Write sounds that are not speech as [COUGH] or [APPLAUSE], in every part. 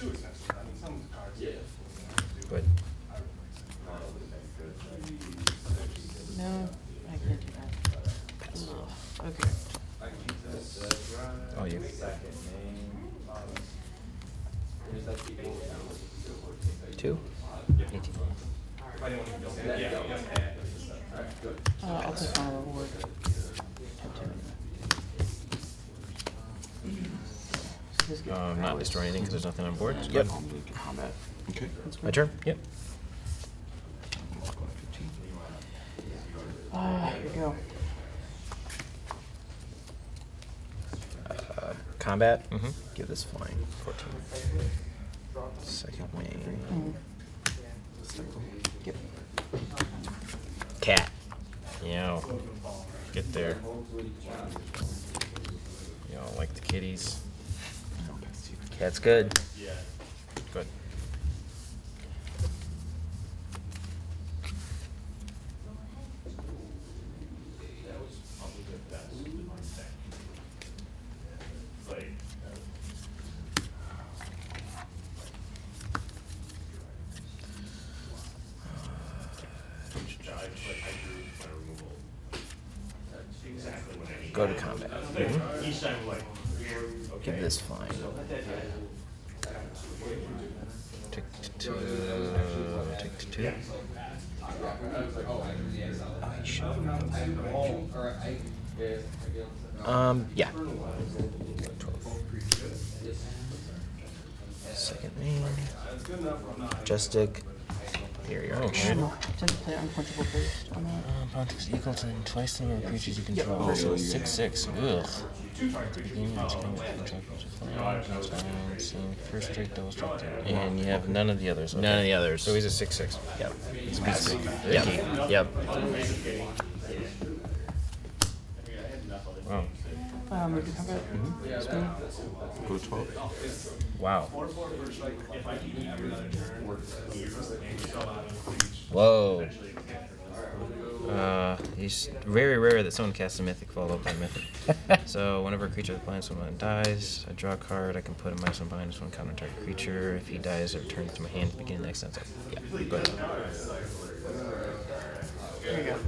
too expensive. I mean, some of the cards. Yeah. Good. No, I can't do that. Ugh, Okay. Oh, you. Two? Eighteen. So this gets Um, not powers. destroy anything because there's nothing on board. Yep. I'll move to combat. Okay. My turn? Yep. Ah, here we go. Uh, combat. Mm-hmm. Give this flying. Fourteen. Second wing. Mm. Yep. Cat. Yeah. Get there. Y'all like the kitties. Cat's good. Yeah. Good. Go to combat. Each time, like. Give this flying. Tick to two. Tick to two. Um, yeah. Twelve. Second main. Majestic. Here you are. Um, Tend to play unquenchable burst on that. Um, Pontiff's equal to twice the number of creatures you Yep. control. Oh, so yeah, six six. Ugh. At the beginning of this game, you control creatures flying, that's fine, same first strike, double strike. And you have none of the others. None of the others. So he's a six six. Yep. He's a piece of Yep. Yep. Wow. Uh, move to combat. Spin. Go to twelve. Wow. Whoa. Uh, it's very rare that someone casts a mythic follow up on mythic. [LAUGHS] so whenever a creature that binds someone dies, I draw a card. I can put a minus one behind this one counter target creature. If he dies, it returns to my hand at the beginning of the next turn. So, yeah, go ahead. There you go.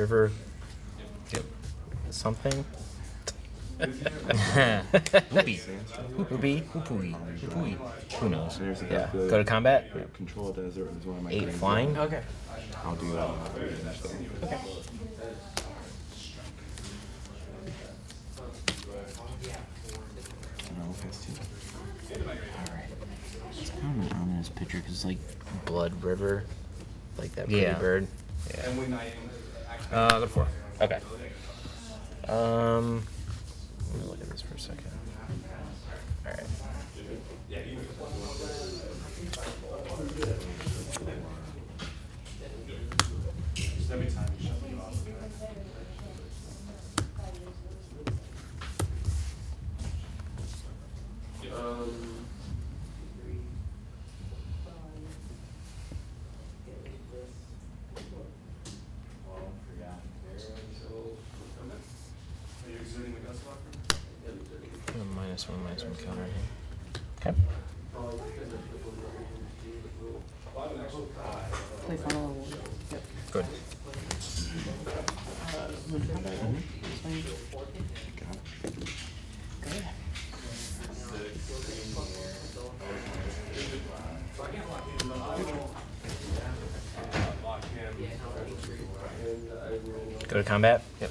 River. Yep. Something. Hoopy. Hoopy. Hoopooey. Hoopooey. Who knows? Yeah. Go to combat. Yeah, control desert is one of my Eight flying. zones. Okay. I'll do uh, damage though. Okay. No. It's kind of an ominous picture because it's like Blood River. Like that pretty Yeah. bird. Yeah. Uh, to four. Okay. Um, let me look at this for a second. All right. Just every time you shut me off. Um. Are you exerting the guts locker? Put a minus one, minus one counter here. Okay. Play final reward. Yep. Good. Move to combat. Swing. Got it. Good. Lock him. Go to combat. Yep.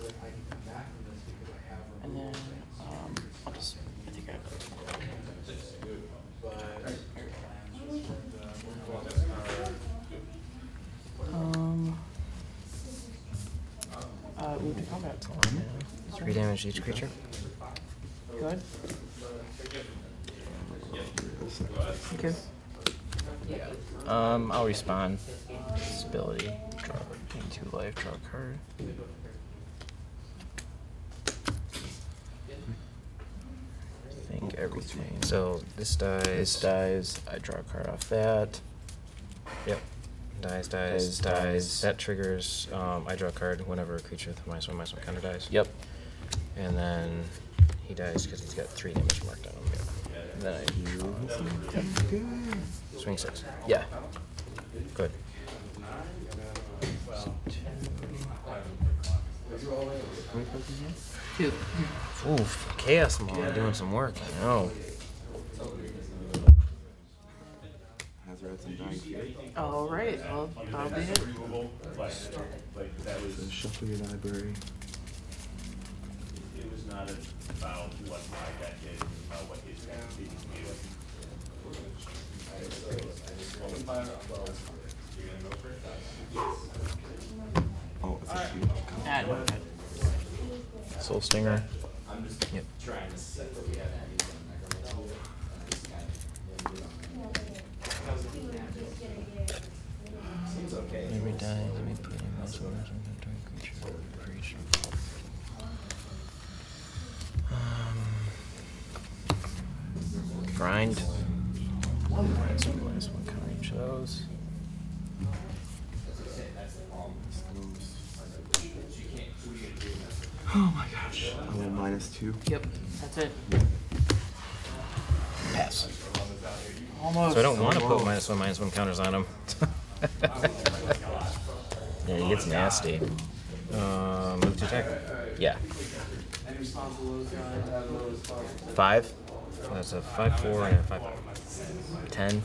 Three damage to each creature. Good. Okay. Um, I'll respawn. This ability. Draw gain two life, draw a card. I think everything. So this dies. This dies, I draw a card off that. Yep. Dies, dies, Dies, dies. dies. That triggers. Um, I draw a card whenever a creature with minus one, minus one counter dies. Yep. And then he dies because he's got three damage marked on him. And then I Swing six. Yeah. Good. Two. Oof. Chaos Maw doing some work. I know. Hazardous and dying fear. All right, well, that'll be it. Removable, but, like, that was, So shuffle your library. It was not about what my deck is, it was about what his deck is. He was- Open fire. You're gonna go for it? Oh, it's a huge card. Add. Soul Stinger. Yep. Every die, let me put in minus one, minus one, target creature, grind. Minus one, minus one, counter each of those. Oh my gosh. I will minus two. Yep, that's it. Pass. Almost. So I don't want to put minus one, minus one counters on him. [LAUGHS] Yeah, he gets nasty. uh, move to attack. Yeah. Any Five, That's a five four and a five five. ten.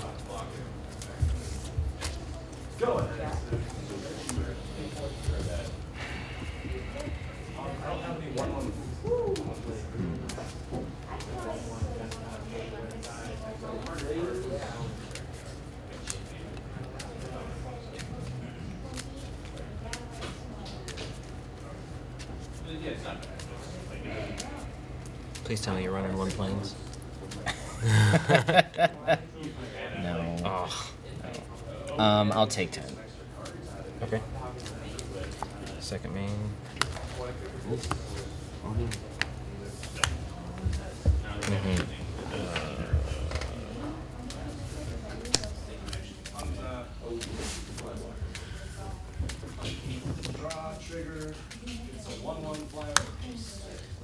Please tell me you're running one planes. [LAUGHS] No. Oh. Um, I'll take ten. Okay. Second main. Draw, trigger, it's a one-one flyer.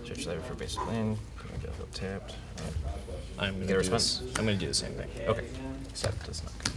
Search library for basic land. My Delphi tapped. I'm gonna Get a do this. response? I'm gonna do the same thing. Okay. Except it's not good.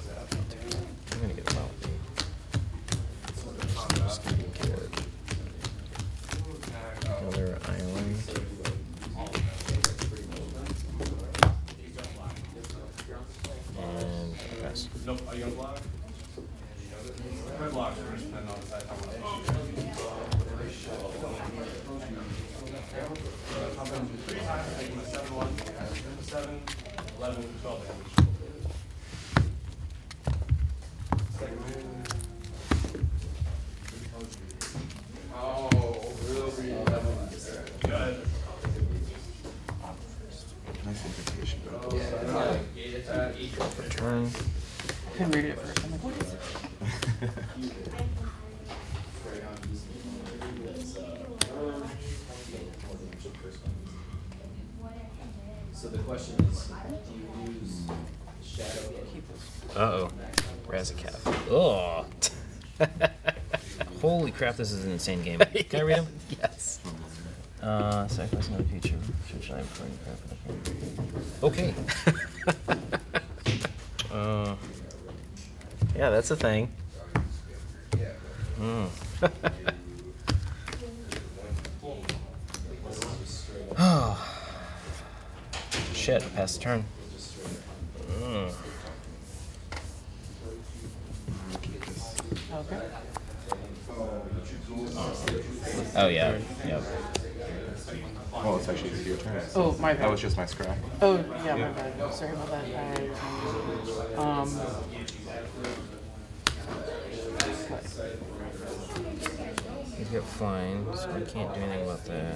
Razaketh. Oh. [LAUGHS] Holy crap! This is an insane game. [LAUGHS] Can I read them? yes. Uh, sacrifice another. Should I before you craft Okay. [LAUGHS] uh, Yeah, that's a thing. mm. Oh. [SIGHS] Shit, pass the turn. Mm. Keep this. Okay. Oh yeah. Yep. Well, it's actually your turn. Oh, my bad. That was just my scrap. Oh, yeah, my bad. Sorry about that. I, um, He's got flying, so I can't do anything about that.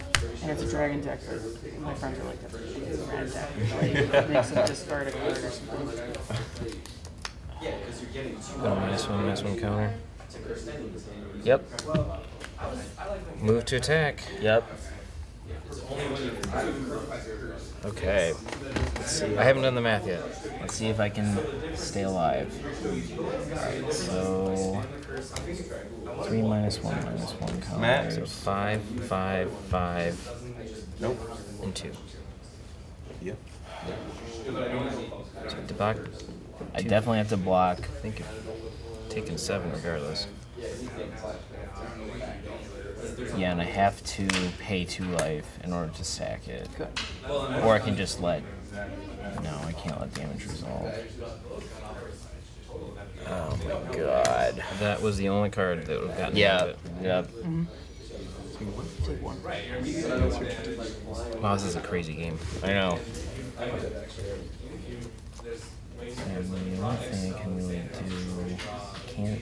And it's a dragon deck, but my friends are like that's a rat deck. Like [LAUGHS] makes them discard a card or something. Got a minus one, minus one counter. Yep. Move to attack. Yep. Okay. Let's see. I haven't done the math yet. Let's see if I can stay alive. Alright, so three minus one minus one count. Matt? So five, five, five, Nope. and two. Yep. So to block, I definitely have to block. I think you're taking seven regardless. Yeah, and I have to pay two life in order to sack it. Good. Or I can just let. No, I can't let damage resolve. Oh my god. That was the only card that would have gotten Yeah. me Yep. Take one. it. Wow, this is a crazy game. I know. And the only thing I can really do, can't,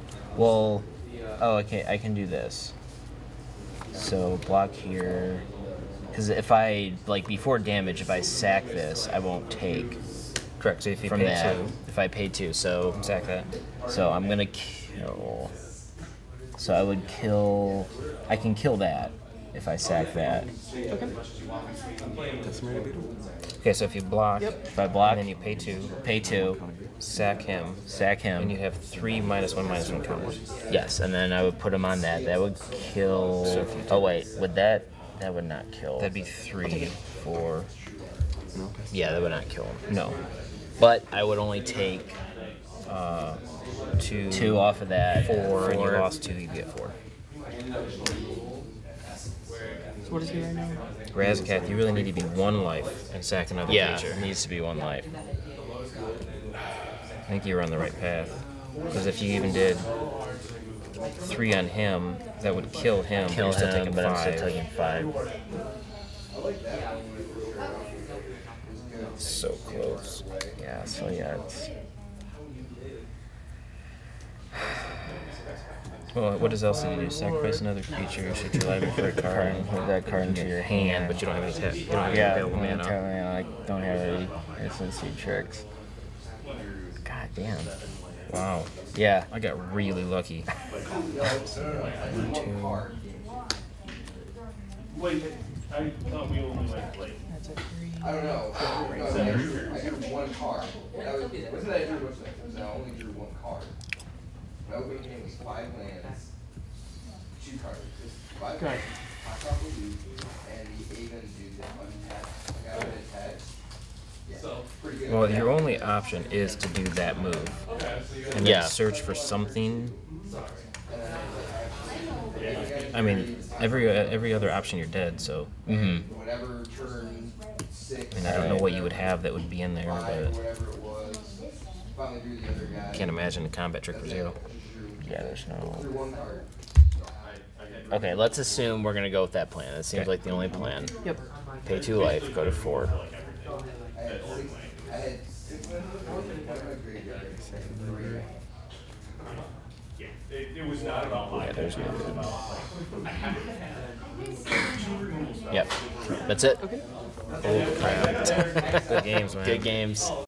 Well, oh, okay, I can do this. So block here. Because if I, like, before damage, if I sack this, I won't take Correct. So if you from pay that. two, If I pay two, so sack that. so I'm gonna kill. So I would kill. I can kill that if I sack that. Beetle. Okay, so if you block, If I block, and then you pay two, pay two, sack him, sack him. and you have three minus one, minus one counters. Yes, and then I would put him on that. That would kill. So oh wait, would that? That would not kill. That'd be three, four. No. yeah, that would not kill him. No, But I would only take uh, two, two off of that. four, and you lost two, you get four. So what is he right now? Razaketh, you really need to be one life and sack another Yeah, creature. it needs to be one life. I think you were on the right path. Because if you even did three on him, that would kill him. but Kill you're still him, taking but I'm five. still taking five. So close. Yeah, so yeah, it's Well, what does else do you do? Sacrifice another creature, shoot your library for a card, card. Put that card into your hand, but you don't have any tap. You don't have any Yeah, available mana. momentarily, I don't have any instancy tricks. God damn. Wow. Yeah. I got really lucky. [LAUGHS] One, Wait, I thought we only went like. That's a three. I don't know. No, I drew, I drew one card. That was, wasn't that I drew, that? It was I only drew one card. My opening game was five lands, two cards. Just Five Good. lands, top off the and the even do the untap, like I would attach. Yeah, pretty good. Well, your only option is to do that move. And Yeah. then search for something. I mean, every every other option you're dead, so Mm-hmm. Whatever. I mean I don't know what you would have that would be in there, but whatever it was. Finally drew the other guy. can't imagine a combat trick for zero. Yeah, there's no. Drew one card. Okay, let's assume we're gonna go with that plan. It seems Okay. like the only plan. Yep. Pay two life, go to four. I had six, I had six lands in my graveyard, and three. It, it was not about my. Yeah, there's no it was good. about, like, I had to have two removal spells. Yep. That's it. [LAUGHS] Good games, man. Good games.